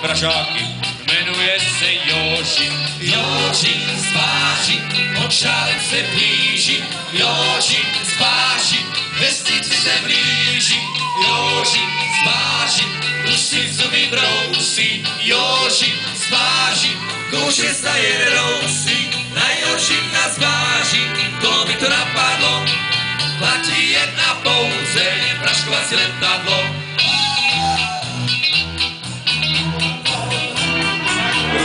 pražáky, jmenuje se Joži. Joži z Páži, očálem se blíží, Joži z Páži, vesnici se blíží, Joži z Páži, už si zuby brousí, Joži z Páži, kouše sa jen rousí, na Joži nás váží, to by to napadlo, platí jedna pouze, praškovací letadlo.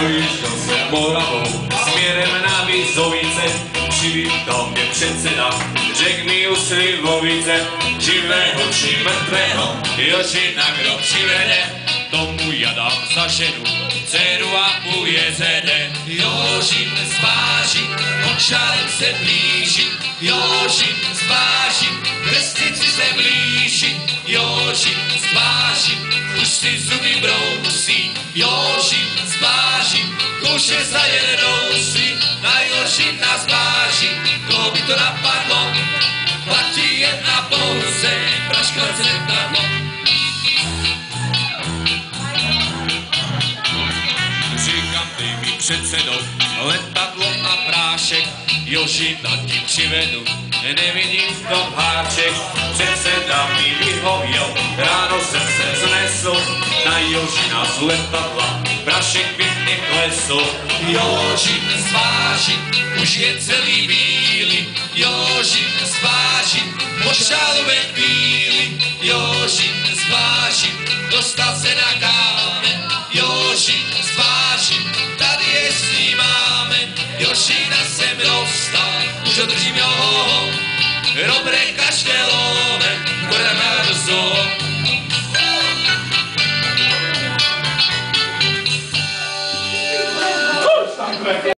Projížděl jsem Moravou směrem na Vizovice, přivítal mě předseda, řek mi u Slivovice, živého či mrtvého, Joži na kdo přivede, tomu já dám za ženu, dceru a ujezede. Joži zváží, očálem se blíží, Joži zváží, vesnici se blíží, Joži zváží, už si zuby brousí, kouše za jednou si, na Joži nás váží, koho by to napadlo, platí jedna pouze, praška letadlo. Říkám, dej mi předsedo, letadlo a prášek, Joži na ti přivedu, nevidím to háček, předseda mi vyhověl, ráno jsem se znesl, na Jožina z letadla, prašek pěkně klesl. Joži zváží, už je celý bílý, Joži zváží, pošalové bílý, Joži zváží, dostal se na kámen, Joži zváží, tady je snímáme, Jožina jsem dostal, už ho držím, jo, Robre kaštelone, korea